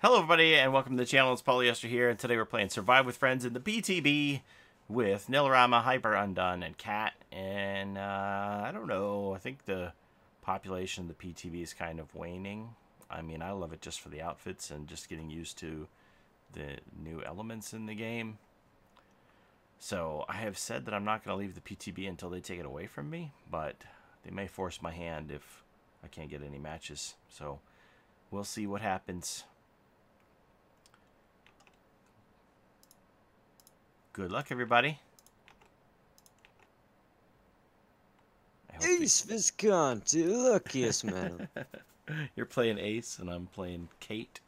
Hello, everybody, and welcome to the channel. It's Paulie Esther here, and today we're playing Survive with Friends in the PTB with Nillorama, Hyper Undone, and Cat. And uh, I don't know. I think the population of the PTB is kind of waning. I mean, I love it just for the outfits and just getting used to the new elements in the game. So I have said that I'm not going to leave the PTB until they take it away from me, but they may force my hand if I can't get any matches. So we'll see what happens. Good luck, everybody. Hope they- Ace Visconti, luckiest man. You're playing Ace, and I'm playing Kate.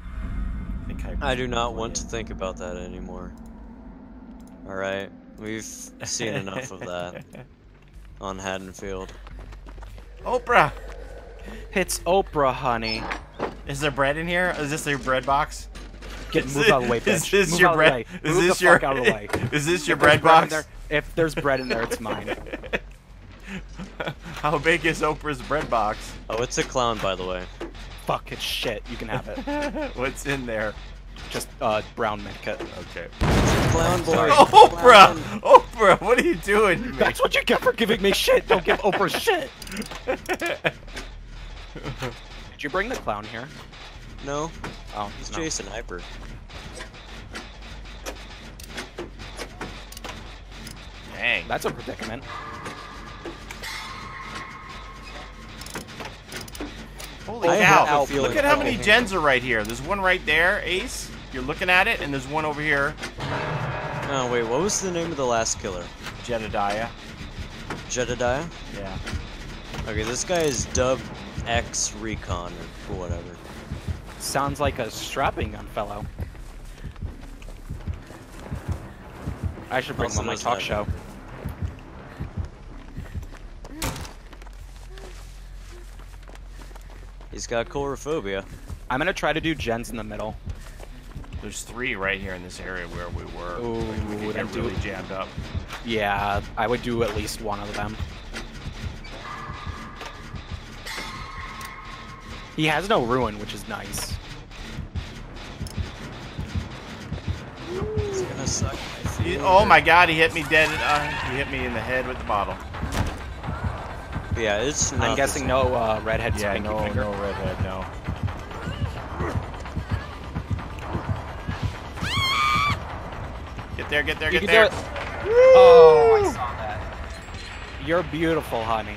I, I do not want to think about that anymore. Alright, we've seen enough of that on Haddonfield. Oprah! It's Oprah, honey. Is there bread in here? Is this your bread box? Get Is move it- out of the way, bitch. Is this move your out bread? Of the way. Is move this the your? fuck out of the way. Is this your If bread there's bread box? there- if there's bread in there, it's mine. How big is Oprah's bread box? Oh, it's a clown, by the way. Fuck, it's shit. You can have it. What's in there? Just uh, brown midget. Okay. Clown boy. Oprah! Clown. Oprah, what are you doing? to me? That's what you get for giving me shit. Don't give Oprah shit. Did you bring the clown here? No, Oh, it's no. Jason Hyper. Dang. That's a predicament. Holy I cow! Look at how many can- gens are right here. There's one right there, Ace. You're looking at it, and there's one over here, Oh, wait, what was the name of the last killer? Jedediah. Jedediah? Yeah. Okay, this guy is Dub X Recon or whatever. Sounds like a strapping gun fellow. I should bring him on my talk that. show. He's got coulrophobia. I'm gonna try to do gens in the middle. There's three right here in this area where we were. Ooh, we could then get do- really jammed up. Yeah, I would do at least one of them. He has no ruin, which is nice. It's gonna suck. I He- oh my god, he hit me dead. Uh, he hit me in the head with the bottle. Yeah, it's I'm the guessing no uh, redhead Yeah, pinky no, finger. no redhead, no. Get there, get there, You get can there. do. Oh, I saw that. You're beautiful, honey.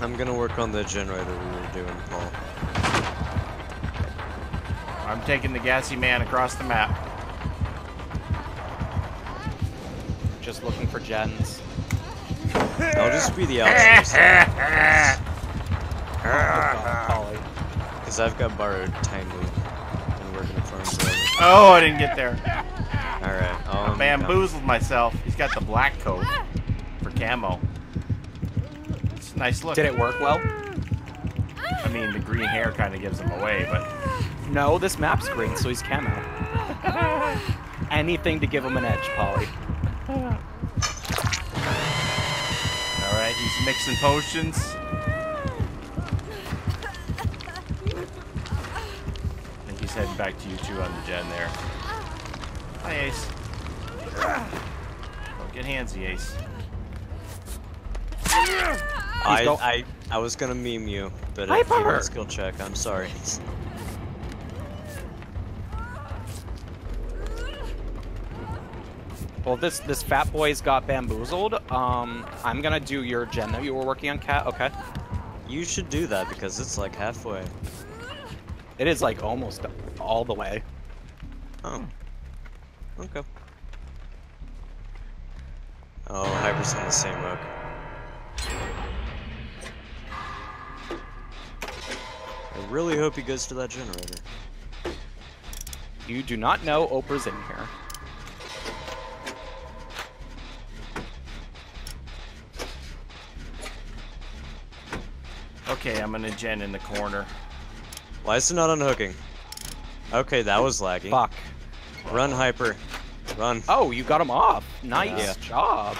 I'm gonna work on the generator we were doing, Paul. I'm taking the gassy man across the map. Just looking for gens. I'll just be the outsourcer, Oh, because I've got borrowed time and we're gonna farm forever. Oh, I didn't get there. Alright, um, Bamboozled myself. He's got the black coat for camo. It's a nice look. Did it work well? I mean, the green hair kind of gives him away, but No, this map's green, so he's camo. Anything to give him an edge, Paulie. all right, he's mixing potions. I think he's heading back to you two on the gen there. Hi, Ace. Don't get handsy, Ace. I, I, I was gonna meme you, but Hi, if you skill check, I'm sorry. Well, this this fat boy's got bamboozled. Um, I'm gonna do your gen that you were working on, Cat. Okay. You should do that because it's like halfway. It is like almost all the way. Oh. Okay. Oh, Hyper's on the same hook. I really hope he goes to that generator. You do not know Oprah's in here. Okay, I'm gonna gen in the corner. Why is it not unhooking? Okay, that was laggy. Fuck. Run, Hyper. Run. Oh, you got him off. Nice Yeah. job.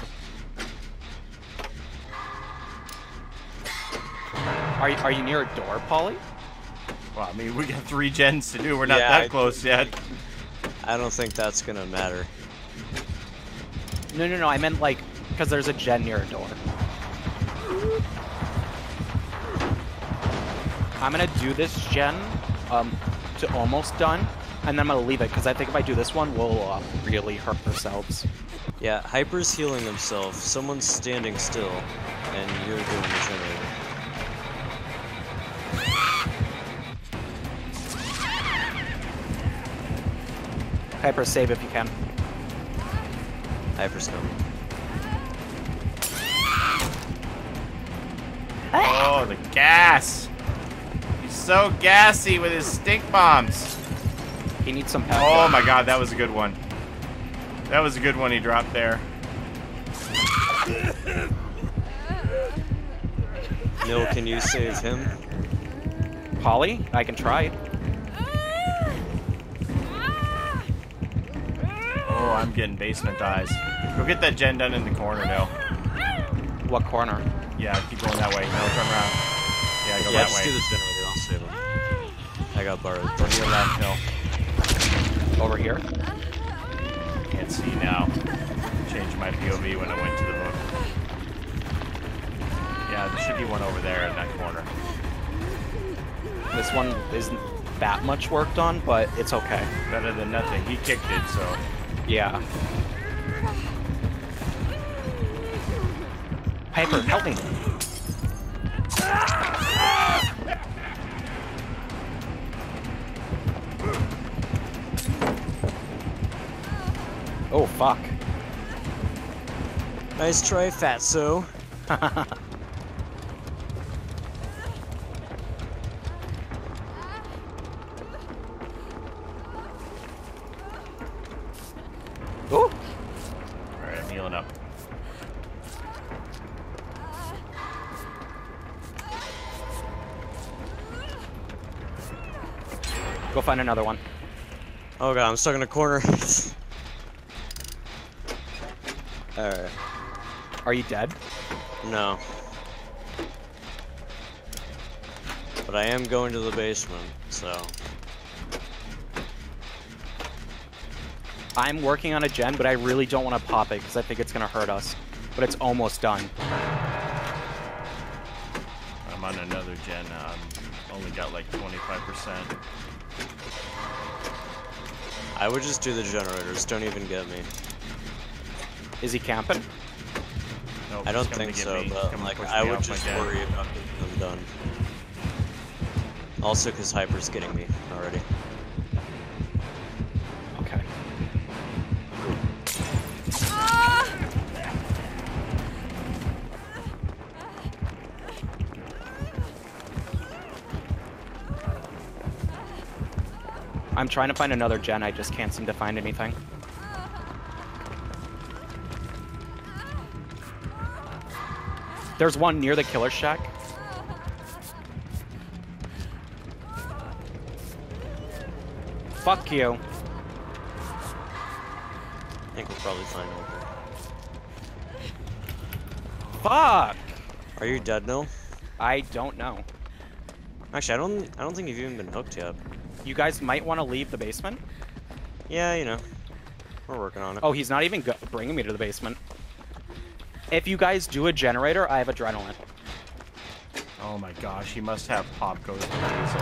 Are you, are you near a door, Paulie? Well, I mean, we got three gens to do. We're not Yeah, that I- close yet. I don't think that's gonna matter. No, no, no. I meant like because there's a gen near a door. I'm gonna do this gen um, to almost done, and then I'm gonna leave it because I think if I do this one, we'll uh, really hurt ourselves. Yeah, Hyper's healing himself. Someone's standing still, and you're doing the generator. Hyper, save if you can. Hyper's coming. Oh, the gas! He's so gassy with his stink bombs. He needs some pep. Oh my god, that was a good one. That was a good one he dropped there. Nil, can you save him? Paulie, I can try. Oh, I'm getting basement eyes. Go get that gen done in the corner now. What corner? Yeah, keep going that way. No, turn around. Yeah, go yeah, that just way. Got to your left, no. Over here. Can't see now. Changed my POV when I went to the book. Yeah, there should be one over there in that corner. This one isn't that much worked on, but it's okay. Better than nothing. He kicked it, so. Yeah. Hyper, help me. Oh, fuck. Nice try, Fatso. Ooh. Alright, I'm healing up. Go find another one. Oh god, I'm stuck in a corner. Alright. Are you dead? No. But I am going to the basement, so. I'm working on a gen, but I really don't want to pop it because I think it's going to hurt us. But it's almost done. I'm on another gen. Um, only got like 25%. I would just do the generators, don't even get me. Is he camping? Nope, I don't think so, me. But like I would just gen. worry about getting them done. Also, because Hyper's getting me already. Okay. I'm trying to find another gen, I just can't seem to find anything. There's one near the killer shack. Fuck you. I think we'll probably find one. Fuck! Are you dead now? I don't know. Actually, I don't. I don't think you've even been hooked yet. You guys might want to leave the basement. Yeah, you know, we're working on it. Oh, he's not even go- bringing me to the basement. If you guys do a generator, I have adrenaline. Oh my gosh, he must have pop goes crazy.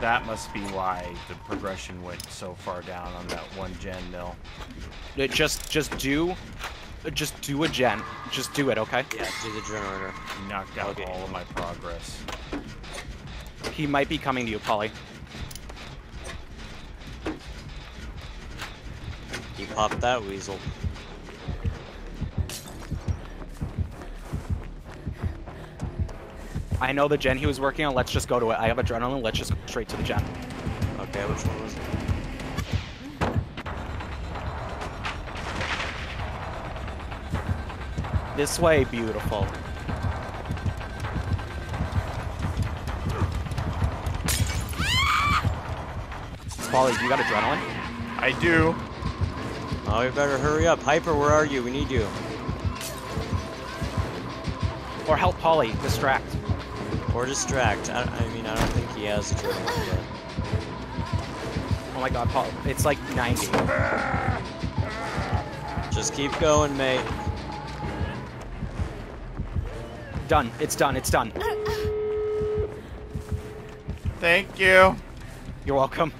That must be why the progression went so far down on that one gen mill. It just, just do, uh, just do a gen. Just do it, okay? Yeah, do the generator. He knocked out Okay. all of my progress. He might be coming to you, Paulie. He popped that weasel. I know the gen he was working on. Let's just go to it. I have adrenaline. Let's just go straight to the gen. Okay, which one was it? This way, beautiful. Paulie, you got adrenaline? I do. Oh, we better hurry up. Hyper, where are you? We need you. Or help Paulie distract. Or distract. I, I mean, I don't think he has a adrenaline Oh my god, Paul. It's like 90. Just keep going, mate. Done. It's done. It's done. Thank you. You're welcome.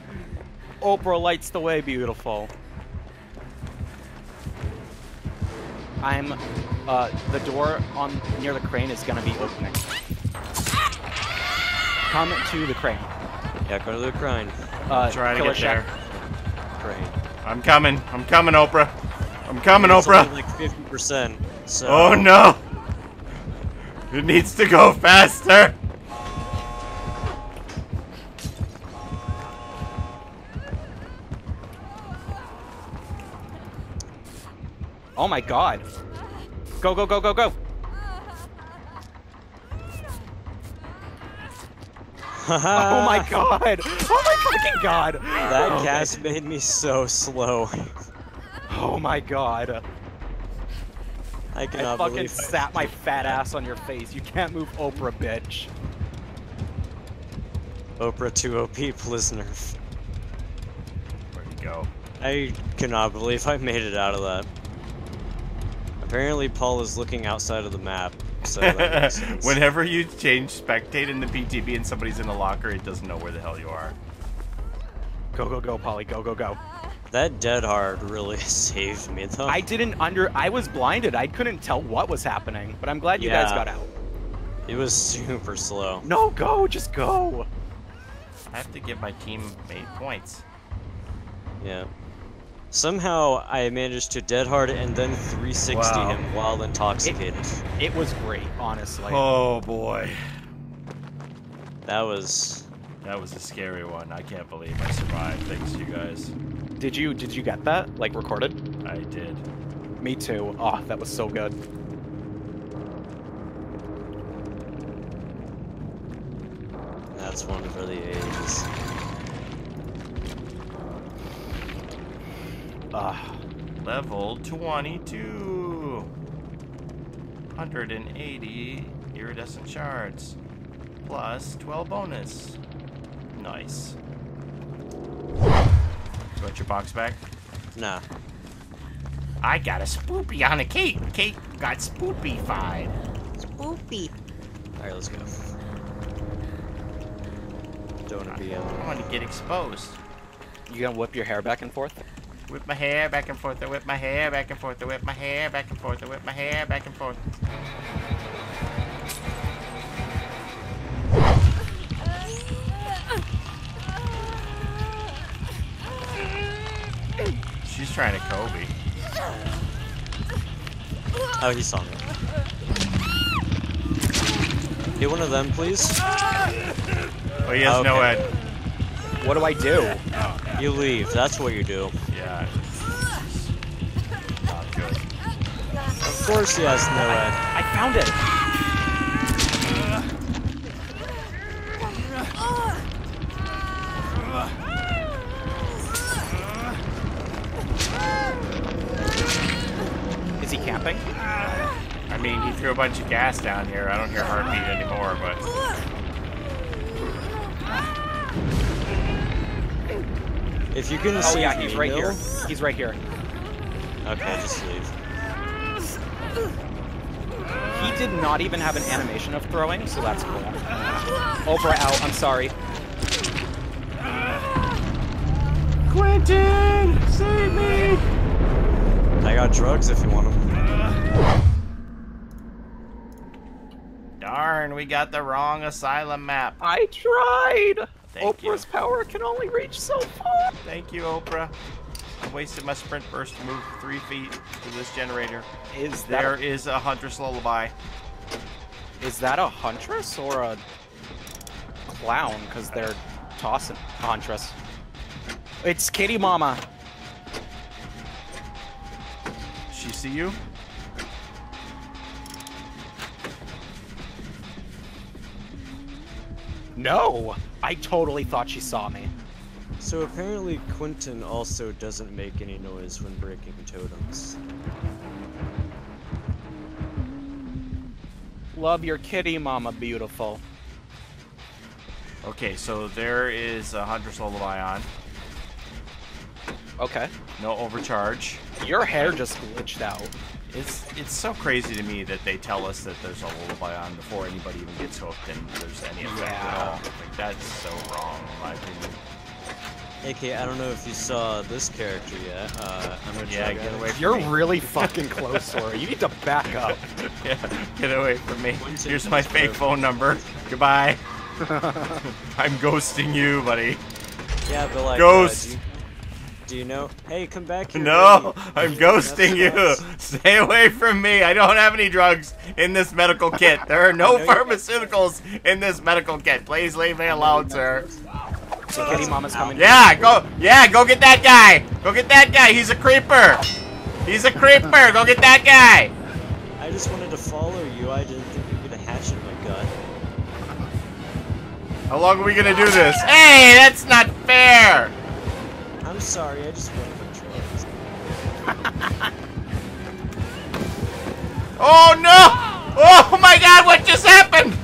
Oprah lights the way, beautiful. I'm, uh, the door on near the crane is gonna be opening. Come to the crane. Yeah, go to the crane. Uh, Trying to Killer get there. Crane. I'm coming. I'm coming, Oprah. I'm coming, It's Oprah. only like 50%. So. Oh no! It needs to go faster! Oh my god. Go, go, go, go, go. Oh my god. Oh my fucking god. That Oh, cast made me so slow. Oh my god. I cannot I fucking believe sat my fat ass on your face. You can't move Oprah, bitch. Oprah 2 OP listener. Where'd he go? I cannot believe I made it out of that. Apparently, Paul is looking outside of the map. So that makes sense. Whenever you change spectate in the PTB and somebody's in a locker, it doesn't know where the hell you are. Go, go, go, Paulie. Go, go, go. That dead hard really saved me though. I didn't under. I was blinded. I couldn't tell what was happening. But I'm glad you guys got out. It was super slow. No, go. Just go. I have to give my teammate points. Yeah. Somehow I managed to dead hard and then 360 Wow. him while intoxicated. It was great, honestly. Oh boy. That was That was a scary one. I can't believe I survived. Thanks to you guys. Did you did you get that? Like recorded? I did. Me too. Oh, that was so good. that's one for the ages. Ah, Level 22. 180 iridescent shards. Plus 12 bonus. Nice. You want your box back? Nah. I got a spoopy on a cake. Cake got spoopy-fied. Spoopy. Alright, let's go. Don't wanna be I um, want to get exposed. you gonna whip your hair back and forth? Whip my hair back and forth, I whip my hair back and forth, I whip my hair back and forth, I whip my hair back and forth. She's trying to Kobe. Oh, he saw me. Get one of them, please. Oh, he has no Okay. head. What do I do? You leave. That's what you do. Course he has no head. I found it. Is he camping? I mean, he threw a bunch of gas down here. I don't hear heartbeat anymore, but If you can Oh save yeah, he's right here. He's right here. Okay, just leave. He did not even have an animation of throwing, so that's cool. Oprah out. I'm sorry. Quentin, save me! I got drugs if you want them. Darn, we got the wrong asylum map. I tried. Thank you. Oprah's power can only reach so far. Thank you, Oprah. I wasted my sprint burst to move three feet to this generator. Is that There a, is a huntress lullaby. is that a huntress or a clown? Because they're tossing huntress. It's Kitty Mama. She see you? No, I totally thought she saw me. So apparently Quentin also doesn't make any noise when breaking totems. Love your kitty mama, beautiful. Okay, so there is a Huntress Lullaby on. Okay. No overcharge. Your hair just glitched out. It's it's so crazy to me that they tell us that there's a lullaby on before anybody even gets hooked and there's any effect at all. Like that's so wrong in my opinion. AK, I don't know if you saw this character yet. Uh, I'm a Yeah, drug get away from You're me. really fucking close, Sora. You need to back up. yeah, get away from me. Here's my fake phone number. Goodbye. I'm ghosting you, buddy. Yeah, but like. Ghost. Uh, do, you, do you know? Hey, come back here. No, buddy. I'm ghosting you. Stay away from me. I don't have any drugs in this medical kit. There are no I know you got- pharmaceuticals in this medical kit. Please leave me alone, sir. So Kitty Mama's coming. Yeah, go. Yeah, go get that guy. Go get that guy. He's a creeper. He's a creeper. Go get that guy. I just wanted to follow you. I didn't think you were gonna hatch in my gut. How long are we gonna do this? Hey, that's not fair. I'm sorry. I just wanted to drugs. Oh no! Oh my God! What just happened?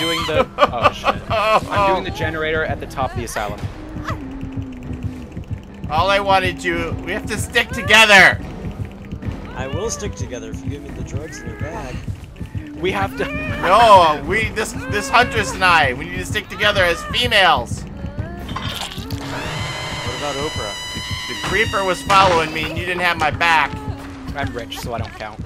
Doing the. Oh shit. Oh, I'm doing oh. the generator at the top of the asylum. All I wanted you. We have to stick together. I will stick together if you give me the drugs in your bag. We have to. No, we this this huntress and I. We need to stick together as females. What about Oprah? The creeper was following me, and you didn't have my back. I'm rich, so I don't count.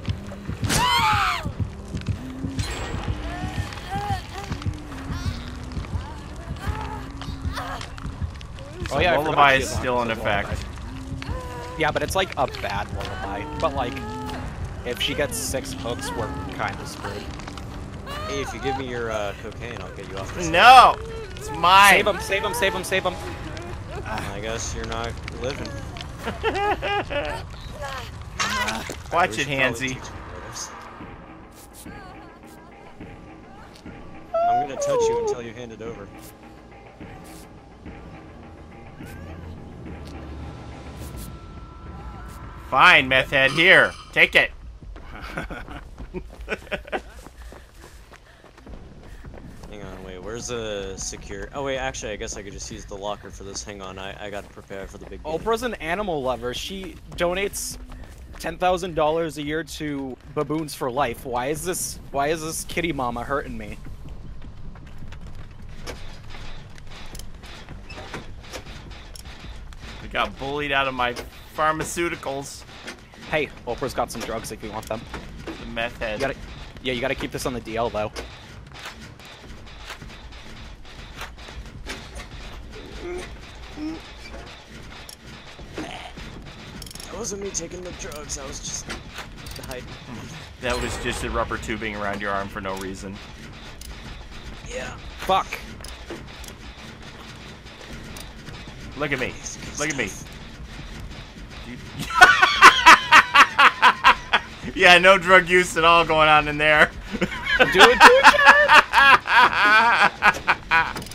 Oh, yeah, lullaby is still in Huntress Lullaby. effect. Yeah, but it's like a bad lullaby. But like, if she gets six hooks, we're kind of screwed. Hey, if you give me your uh, cocaine, I'll get you off this. No, it's mine. Save him! Save him! Save him! Save him! I guess you're not living. Watch it, should probably Hansy. teach you brothers. I'm gonna touch you until you hand it over. Fine, meth head. Here, take it. Hang on, wait, where's the secure? Oh wait, actually, I guess I could just use the locker for this. Hang on, I, I gotta prepare for the big game. Oprah's an animal lover. She donates ten thousand dollars a year to Baboons for Life. Why is this? Why is this kitty mama hurting me? I got bullied out of my pharmaceuticals. Hey, Oprah's got some drugs if you want them. The meth head. You gotta, yeah, you gotta keep this on the DL though. That wasn't me taking the drugs. I was just hiding. That was just a rubber tubing around your arm for no reason. Yeah. Fuck. Look at me. Look at me. You- yeah, no drug use at all going on in there. Do it, do it, Jared.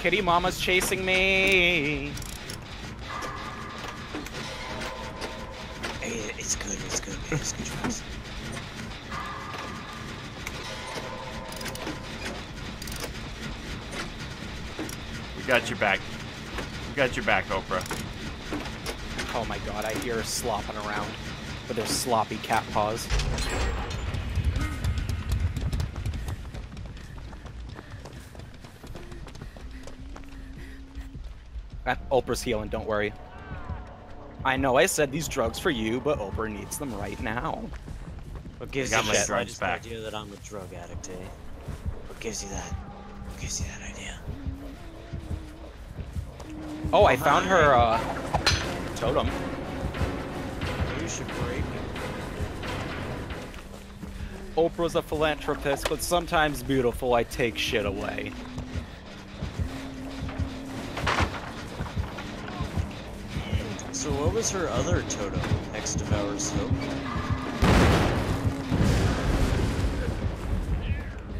Kitty mama's chasing me. Hey, it's good. It's good. man, It's good drugs. we got your back. We got your back, Oprah. Oh my god, I hear her slopping around with her sloppy cat paws. Ah, Oprah's healing, don't worry. I know I said these drugs for you, but Oprah needs them right now. What gives got you my that drugs slightest back. idea that I'm a drug addict, eh? What gives you that? What gives you that idea? Oh, I found her uh, totem. You should break. Oprah's a philanthropist, but sometimes beautiful. I take shit away. So what was her other totem? Hex devours hope.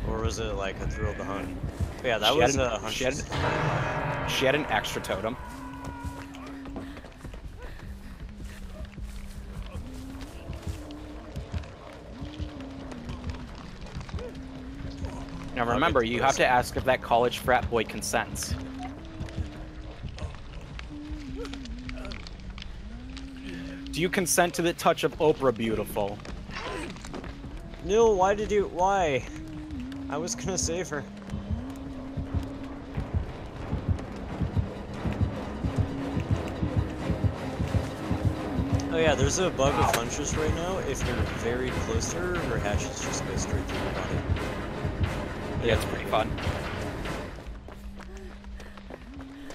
Or was it like a thrill of the hunt? Yeah, that She was had a hunt. she had She had an extra totem. Remember, you have to ask if that college frat boy consents. Do you consent to the touch of Oprah Beautiful? Neil, why did you? Why? I was gonna save her. Oh yeah, there's a bug with Huntress right now. If you're very close to her, her hatches just go straight through your body. Yeah, it's pretty fun.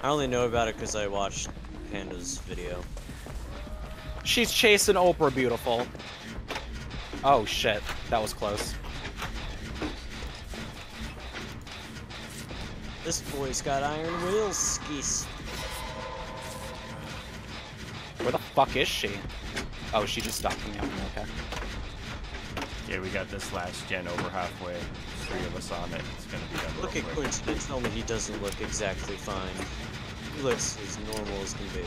I only know about it because I watched Panda's video. She's chasing Oprah Beautiful. Oh shit, that was close. This boy's got iron wheels, skis. Where the fuck is she? Oh, she just stopped me. Okay. Yeah, we got this last gen over halfway. Three of us on it. It's gonna be done Look real at quick. Quentin. Tell me he doesn't look exactly fine. He looks as normal as can be.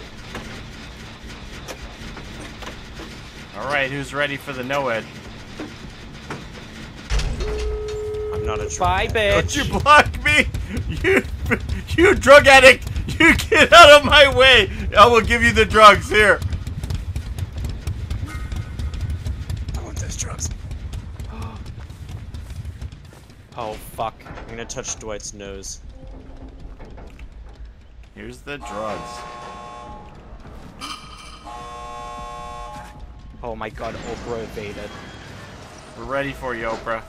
All right, who's ready for the NOED? I'm not a Bye, drug Don't you block me! You, you drug addict! You get out of my way! I will give you the drugs here. Oh fuck. I'm gonna touch Dwight's nose. Here's the drugs. Oh my god, Oprah evaded. We're ready for you, Oprah.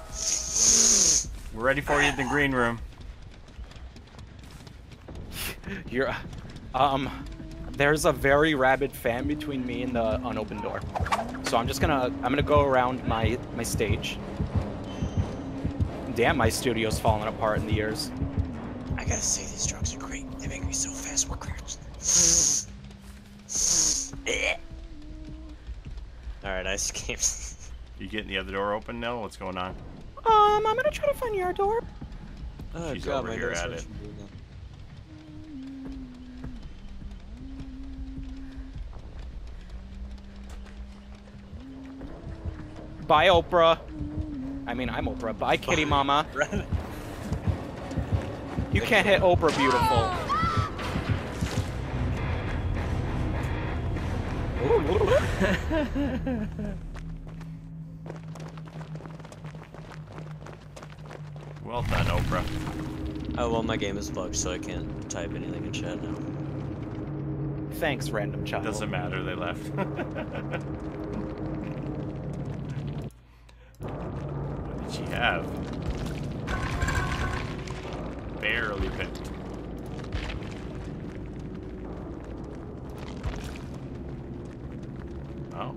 We're ready for you in the green room. You're, um, there's a very rabid fan between me and the unopened door. So I'm just gonna, I'm gonna go around my my stage. Damn, my studio's falling apart in the years. I gotta say, these drugs are great. They make me so fast. We're Alright, I escaped. You getting the other door open now? What's going on? Um, I'm gonna try to find your door. Oh, She's God, over my here nose at hurts it. from doing that. Bye, Oprah. I mean, I'm Oprah. Bye, Kitty Mama. You can't hit Oprah Beautiful. Well done, Oprah. Oh, well, my game is bugged, so I can't type anything in chat now. Thanks, random child. Doesn't matter, they left. what did she have? Barely picked. Oh.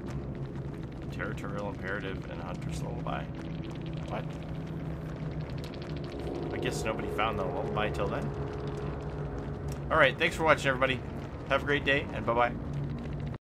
Territorial Imperative and Huntress Lullaby. What? I guess nobody found the lullaby till then. Alright, thanks for watching, everybody. Have a great day, and bye-bye.